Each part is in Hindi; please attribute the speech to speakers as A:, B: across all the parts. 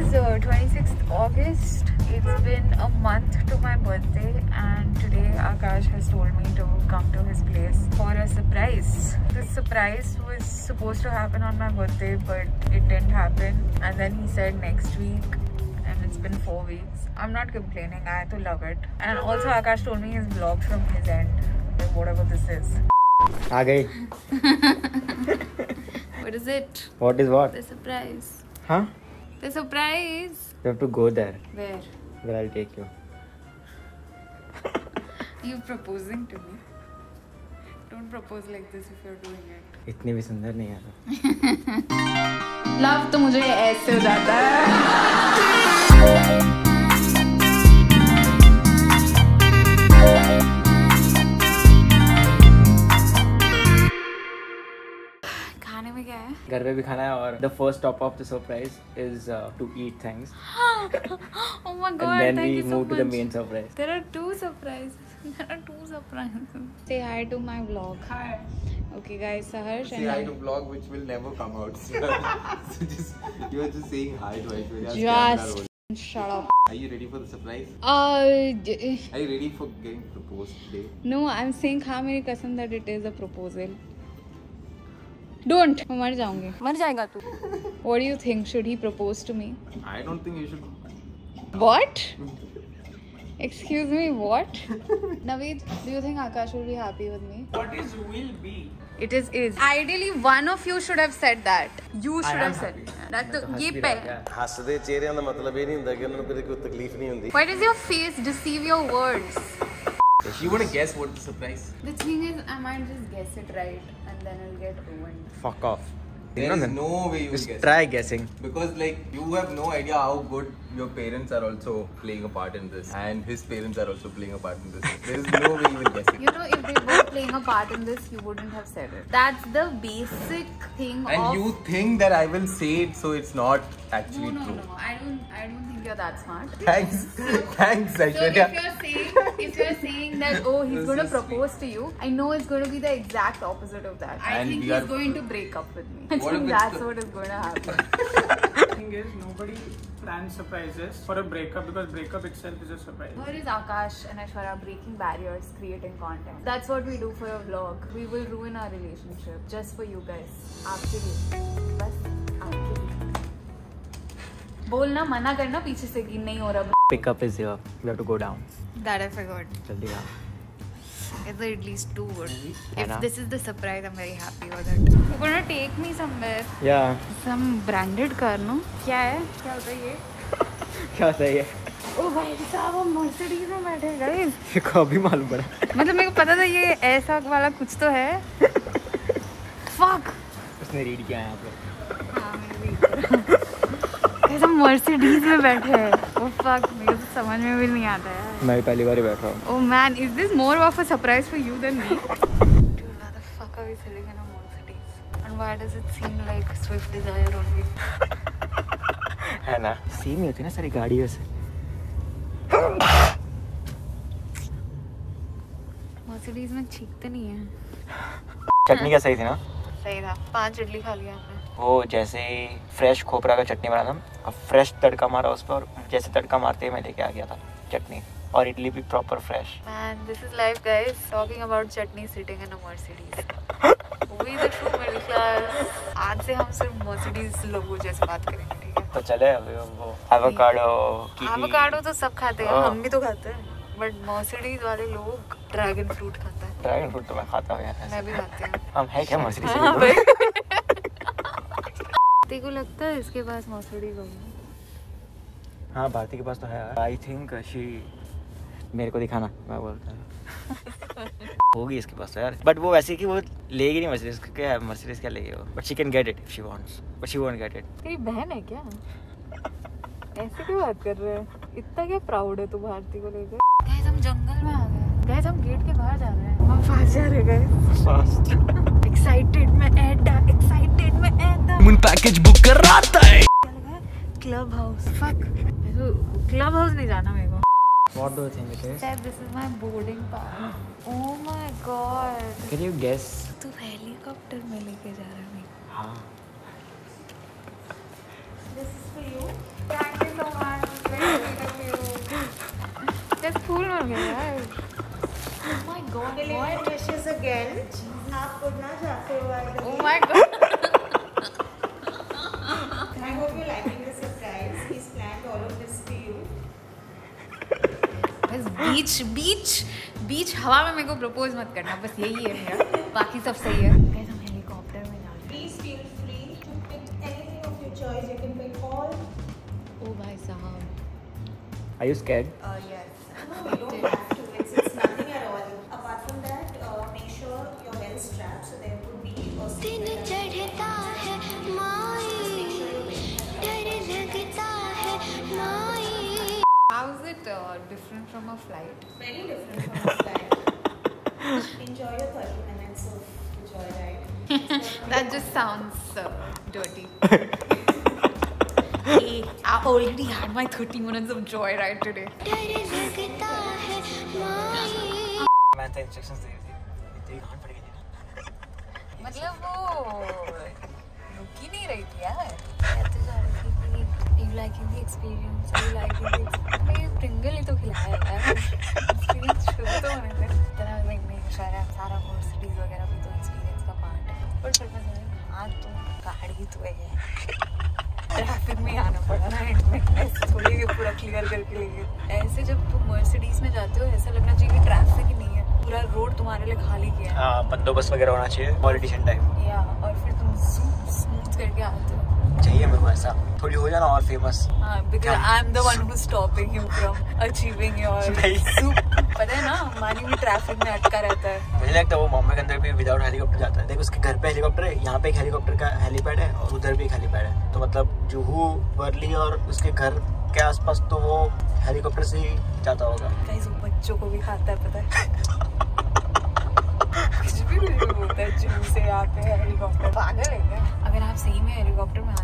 A: is uh, 26th August. It's been a month to my birthday and today Akash has told me to come to his place for a surprise. This surprise was supposed to happen on my birthday but it didn't happen and then he said next week and it's been four weeks. I'm not complaining, I to love it. And also Akash told me his vlog from his end, like whatever this is.
B: Okay.
A: what is it?
B: What is what?
A: The surprise.
B: Huh?
A: The surprise.
B: You have to go there.
A: Where?
B: Where I'll take you.
A: You proposing to me? Don't propose like this if you're doing it.
B: इतनी भी सुंदर नहीं है तो
A: लव तो मुझे ऐसे हो जाता है
B: घर पे भी खाना है और the first stop of the surprise is to eat things
A: Oh my god,
B: then
A: thank
B: we
A: you so
B: move to the
A: much.
B: Main
A: There are two surprises. There are two surprises. Say hi to my vlog. Hi. Okay, guys, Saharsh
C: Say
A: and
C: hi to vlog which will never come out. so just you are just saying hi to Aishwarya's
A: just shut up.
C: Are you ready for the surprise?
A: Uh,
C: Are you ready for getting proposed today?
A: no, I'm saying खा मेरी कसम that it is a proposal. Don't मर जाऊँगे मर जाएगा तू what do you think should he propose to me
C: I don't think you should
A: what Excuse me, what? Naveed, do you think Akash will be happy with me?
B: What is will be?
A: It is is. Ideally, one of you should have said that. You should have said. That तो ये
D: पहले. हँसते चेहरे का मतलब ये नहीं होता कि उन्हें कोई तकलीफ़ नहीं होती.
A: Why does your face deceive your words?
C: You wouldn't guess what the surprise.
A: The thing is, I might just guess it right. And then it'll get ruined.
B: Fuck off.
C: There
B: You know
C: is
B: then.
C: no way you will
B: Just
C: guess.
B: try guessing.
C: Because like you have no idea how good your parents are also playing a part in this, and his parents are also playing a part in this. There is no way you will guess it.
A: You know, if they were playing a part in this, you wouldn't have said it. That's the basic thing
C: And
A: of.
C: you think that I will say it, so it's not
A: no,
C: actually
A: no,
C: true.
A: no. I don't. I don't think you're that smart.
C: Thanks, thanks,
A: So
C: Aishwarya.
A: if you're saying if you're saying that oh he's
C: This
A: going to
C: is
A: propose to you, I know it's going to be the exact opposite of that. I think he's
C: are-
A: going to break up with me. I think that's
C: the-
A: what is going to happen
E: thing is nobody plans surprises for a breakup because breakup itself is a surprise.
A: Here is Akash and Aishwarya breaking barriers, creating content. That's what we do for a vlog. We will ruin our relationship just for you guys. आपके लिए बस आपके लिए बोलना मना करना पीछे से कि नहीं हो रहा
B: Pickup is here. You have to go down.
A: That I forgot.
B: जल्दी आ.
A: It's at least two good. If
B: Anna?
A: this is the surprise, I'm very happy with it. You're gonna take me somewhere.
B: Yeah.
A: Some branded car, no? क्या है? क्या होता है ये?
B: क्या सही है?
A: ओ भाई साहब हम मर्सिडीज में बैठे हैं guys.
B: ये को अभी मालूम पड़ा.
A: मतलब मेरे को पता था ये ऐसा वाला कुछ तो है. Fuck.
B: उसने रीड किया है यहाँ पे.
A: हाँ, मैंने भी Guys, हम मर्सिडीज में बैठे हैं. Oh fuck, मेरे समझ में भी नहीं आता है.
B: मैं भी पहली बार ही बैठ रहा हूँ.
A: Oh man, is this more of a surprise for you than me? Dude, why the fuck are we sitting in a Mercedes? And why does it seem like Swift Desire only?
B: है ना? सेम ही होती है ना सारी गाड़ियों से.
A: मर्सिडीज में छींकते नहीं है
B: चटनी क्या सही थी ना?
A: सही था पाँच इडली खा लिया हमने
B: वो जैसे फ्रेश खोपरा का चटनी बना और फ्रेश तड़का मारा उस पर जैसे तड़का मारते ही मैं लेके आ गया था चटनी और इडली भी proper fresh
A: Man, this is life, guys. Talking about chutney sitting in a Mercedes. We the true middle class. आज से हम सिर्फ़ Mercedes लोगों जैसे बात करेंगे, ठीक है?
B: तो चले अभी वो एवोकाडो
A: Avocado तो सब खाते हैं,
B: हाँ।
A: हम भी तो खाते हैं. But Mercedes वाले लोग ड्रैगन फ्रूट खाता है.
B: ड्रैगन फ्रूट तो मैं खाता हूँ यार
A: मैं भी खाती हूँ.
B: हम है क्या. दूर?
A: तेरे को लगता है इसके पास Mercedes होगी?
B: हाँ भारती के पास तो है। आई थिंक शी मेरे को दिखाना मैं बोलता हूँ। होगी इसके पास तो यार। बट वो वैसे कि वो लेगी नहीं मर्सिडीज क्या है मर्सिडीज क्या लेगी वो? But she can get it if she wants but she won't get it
A: तेरी बहन है क्या? ऐसे क्यों बात कर रहे हैं? इतना क्या प्राउड है तू भारती को लेकर? गाइस हम जंगल में आ गए। गाइस हम गेट के बाहर जा रहे हैं। हम फास्ट जा रहे हैं गाइस
B: फास्ट
A: एक्साइटेड मैं एडा एक्साइटेड में
B: पैकेज बुक कर रहा था
A: club house fuck club house नहीं जाना मेरे को
B: What do you think it is?
A: Dad, this is my boarding pass. Oh my god.
B: Can you guess?
A: तू हेलीकॉप्टर में लेके जा रहा है मेरे को.
B: हाँ.
A: This is for you.
F: Thank you so much. Very sweet of
A: you. That's cool,
F: man. Oh my god. What wishes again? आप उड़ना चाहते हो? Oh my
A: god. बीच बीच बीच हवा में मेरे को प्रपोज मत करना बस यही है मेरा। बाकी सब सही है। Are you हेलीकॉप्टर में जा रहे
F: Please from a
A: flight?
F: Very different from a flight. Enjoy your 30 minutes of the joyride.
A: That just sounds uh, dirty. hey, I already had my 30 minutes of joyride today.
G: डर लगता है माई
B: मैं तो इंस्ट्रक्शंस दे रही थी तेरी गांड फट गई थी
A: मतलब वो रुक ही नहीं रही थी यार
G: कहते जा रही कि you liking the experience you liking the
A: मैं प्रिंगल ही तो खिलाया यार। एक्सपीरियंस शुरू तो होने दे। तरह नहीं नहीं सारा सारा मर्सिडीज वगैरह भी तो एक्सपीरियंस का पार्ट है। पर फिर मैं सोची, हाँ तो गाड़ी तो है। ट्रैफ़िक में आना पड़ा ना एंड में। ऐसे थोड़ी पूरा क्लियर करके ले ऐसे जब तुम मर्सिडीज में जाते हो ऐसा लगना चाहिए कि ट्रैफ़िक ही नहीं है। पूरा रोड तुम्हारे लिए खाली किया है।
B: हाँ बंदोबस्त वगैरह होना चाहिए पॉलिटिशियन टाइप
A: या और फिर तुम स्मूथ करके आते हो।
B: चाहिए मेरे को ऐसा। थोड़ी हो जाना और फ़ेमस
A: हाँ because I'm the one who's stopping you from achieving your पता है ना मानी भी ट्रैफ़िक में अटका रहता है।
B: मुझे लगता है वो बॉम्बे के अंदर भी विदाउट हेलीकॉप्टर जाता है। देख उसके घर पे हेलीकॉप्टर है यहाँ पे एक हेलीकॉप्टर का हेलीपैड है और उधर भी एक हेलीपैड है। तो मतलब जुहू वर्ली और उसके घर के आसपास तो वो हेलीकॉप्टर से ही जाता होगा।
A: बच्चों को भी खाता है पता है? कुछ भी बोलता है जू से यहाँ पे हेलीकॉप्टर पागल है अगर आप सही में हेलीकॉप्टर में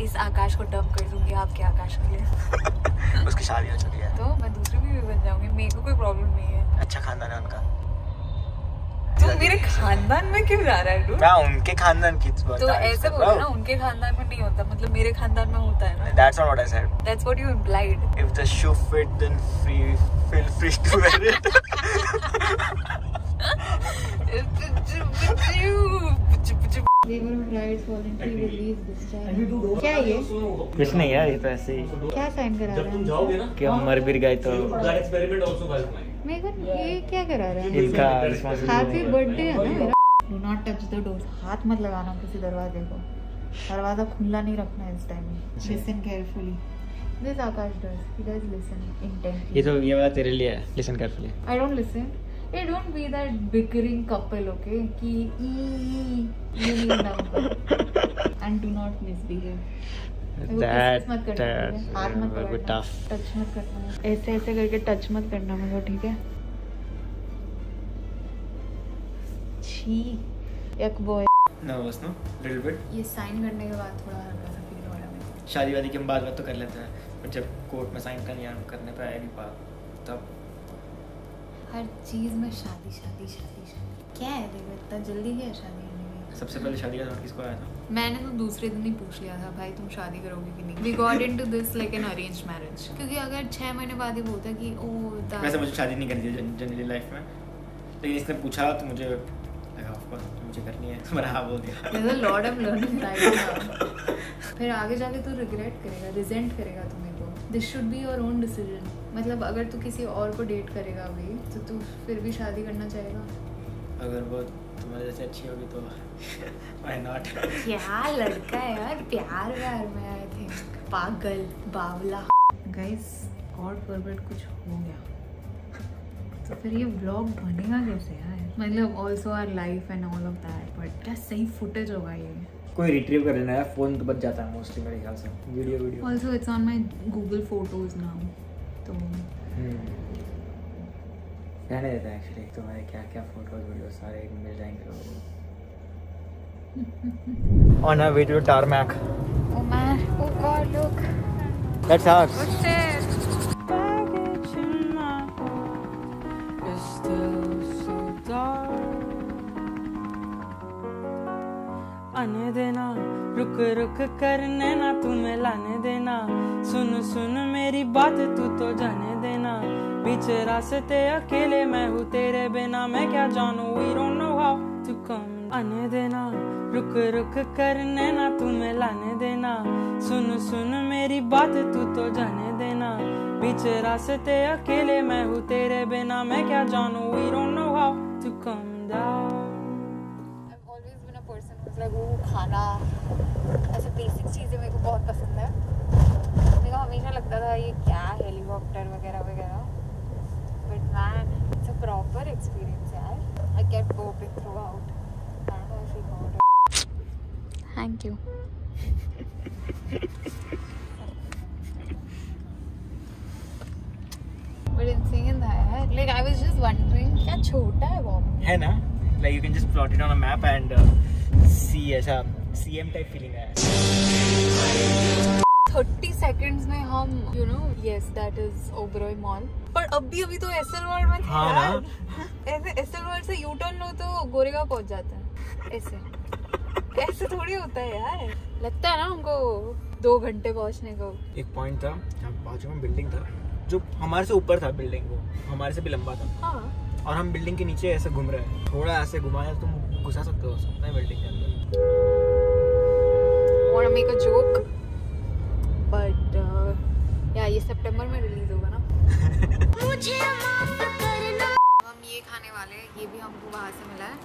A: इस आकाश को डंप कर दूँगी आपके आकाश के लिए
B: उसकी शादी हो चुकी है
A: तो मैं दूसरी भी बन जाऊँगी मेरे को कोई प्रॉब्लम नहीं है
B: अच्छा खानदान है उनका
A: तू मेरे खानदान में क्यों जा रहा है?
B: मैं उनके खानदान की बात
A: तो
B: हूँ।
A: ऐसे बोलो ना उनके खानदान में नहीं होता मतलब मेरे खानदान में होता है ना
B: That's not what I said.
A: That's what you implied.
B: If the shoe fit, then free, feel free to wear it.
A: क्या ये
B: कुछ नहीं यार ये तो ऐसे ही
A: क्या साइन करा रहा है
B: कि हम मर भी गए तो
A: मेरे को ये क्या करा रहा है
B: इनका
A: हैप्पी बर्थडे है ना मेरा do not touch the door हाथ मत लगाना किसी दरवाजे को दरवाज़ा खुला नहीं रखना इस time listen carefully this Akash does he does listen intently
B: ये तो ये वाला तेरे लिए है listen carefully
A: I don't listen. Hey, don't be that bickering couple, okay? कि ई ये नहीं मुझे,
B: tough.
A: टच मत करना। ऐसे ऐसे करके टच मत करना मेरे को ठीक है? छी एक boy
B: nervous no little bit
A: ये साइन करने के बाद थोड़ा हल्का सा फील हो रहा है
B: शादी वादी की हम बात बात तो कर लेते हैं पर जब कोर्ट में साइन करनी है करने पे आएगी बात तब।
A: हर चीज़ में शादी शादी शादी शादी। क्या है देखो इतना जल्दी क्या शादी की
B: सबसे पहले शादी का नोट किसको आया था।
A: मैंने तो दूसरे दिन ही पूछ लिया था भाई तुम शादी करोगे कि नहीं? We got into this like an arrange marriage क्योंकि अगर छह महीने बाद ही बोलता कि ओ
B: वैसे मुझे शादी नहीं करनी थी जनरली लाइफ में। लेकिन इसने पूछा तो मुझे लगा ऑफ़ कोर्स मुझे करनी है। मैंने हाँ बोल दिया।
A: There's a lot of learning right now. फिर आगे जाके तू रिग्रेट करेगा रिजेंट करेगा तुम्हें को this should be your own decision मतलब अगर तू किसी और को डेट करेगा अभी तो तू फिर भी शादी करना चाहेगा?
B: अगर वो तुम्हारे जैसे अच्छी होगी तो व्हाई नॉट
A: क्या लड़का है यार प्यार व्यार में आए थे। पागल बावला। गाइस गॉड फॉरवर्ड कुछ हो गया। तो फिर ये व्लॉग बनेगा कैसे यार? मतलब also are life and all of that but क्या सही फुटेज होगा ये?
B: कोई रिट्रीव कर लेना है फ़ोन तो बच जाता है मोस्टली मेरे ख्याल से। Video video
A: also it's on my Google photos now तो
B: रहने देता है एक्चुअली तुम्हारे क्या क्या फ़ोटोज़ वीडियो सारे मिल जाएँगे लोगों को। On a way to
A: tarmac oh man oh god
B: look. That's ours
A: Oh shit.
H: आने देना रुक रुक करने ना तुम्हें लाने देना। सुन सुन मेरी बात तू तो जाने देना। बीच रास्ते अकेले मैं हूँ तेरे बिना। मैं क्या जानू? We don't know how to come आने देना, रुक रुक करने ना तुम्हें लाने देना। सुन सुन मेरी बात, तू तो जाने देना। बीच रास्ते अकेले मैं हूँ तेरे बिना। मैं क्या जानू?
A: We don't know how to come down खाना। ऐसे बेसिक चीज़ें मेरे को बहुत पसंद है। मेरे को हमेशा लगता था, ये क्या हेलीकॉप्टर वगैरह वगैरह? but man it's a proper experience यार I kept burping throughout I don't know if you got it thank you but insane था यार like I was just wondering क्या छोटा है बॉम्बे
B: है ना like you can just plot it on a map and see ऐसा सीएम टाइप फीलिंग है
A: 30 seconds में हम you know yes that is Oberoi mall पर अभी अभी तो एसएल वर्ल्ड में थे
B: हाँ ना।
A: यार ऐसे एसएल वर्ल्ड से यू टर्न लो तो गोरेगांव पहुँच जाता है। ऐसे। ऐसे थोड़ी होता है यार। लगता है ना हमको दो घंटे पहुँचने को।
B: एक पॉइंट था जहाँ बाजू में बिल्डिंग था जो हमारे से ऊपर था बिल्डिंग वो हमारे से भी लंबा था।
A: हाँ।
B: और हम बिल्डिंग के नीचे ऐसे घूम रहे हैं। थोड़ा ऐसे घुमाया तुम घुसा सकते हो सकता है बिल्डिंग के अंदर।
A: to make a joke but uh, ये सितंबर में रिलीज़ होगा ना। हम ये खाने वाले हैं ये भी हमको बाहर से मिला है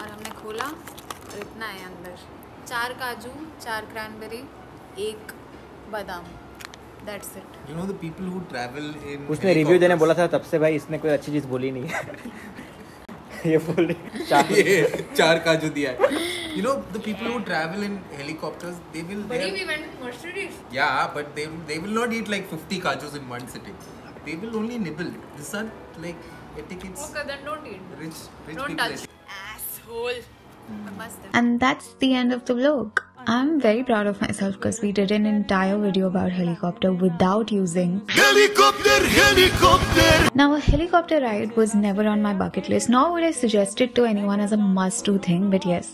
A: और हमने खोला और इतना है अंदर चार काजू चार क्रैनबेरी एक बादाम that's it
C: You know the people who travel in.
B: उसने रिव्यू देने बोला था तब से भाई इसने कोई अच्छी चीज़ बोली नहीं है ये बोल रही चार
C: helicopters- चार काजू दिया है. You know the people who travel in helicopters, they will. are-
A: भी went Mercedes
C: Yeah, but they they will not eat like 50 kajus in one sitting. they will only nibble. These are like etiquettes.
A: Okay, then don't eat.
C: Rich, rich
A: don't
C: people.
A: Touch. Asshole.
I: And that's the end of the vlog. I'm very proud of myself because we did an entire video about helicopter without using
J: helicopter, helicopter.
I: Now a helicopter ride was never on my bucket list nor would I suggest it to anyone as a must do thing but yes,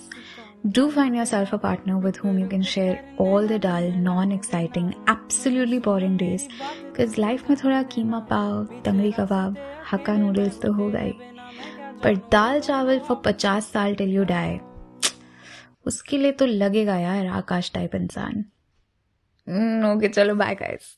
I: do find yourself a partner with whom you can share all the dull, non exciting, absolutely boring days. Because life में थोड़ा कीमा पाव, तंगड़ी कबाब, हक्का नूडल्स तो होगा ही पर दाल चावल फॉर पचास साल टिल यू डाई उसके लिए तो लगेगा यार आकाश टाइप इंसान ओके चलो बाय गाइस